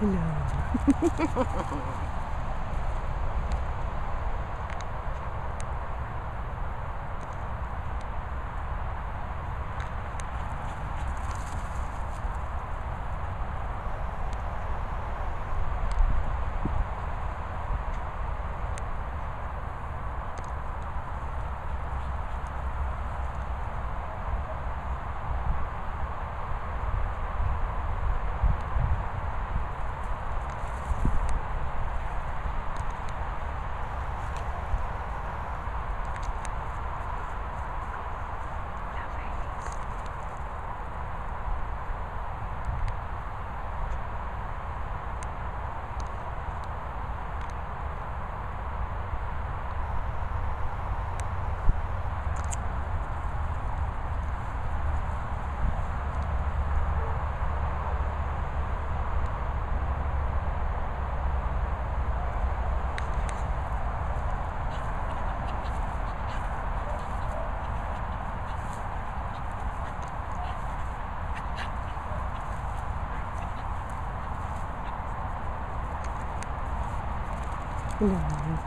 Hello. ね。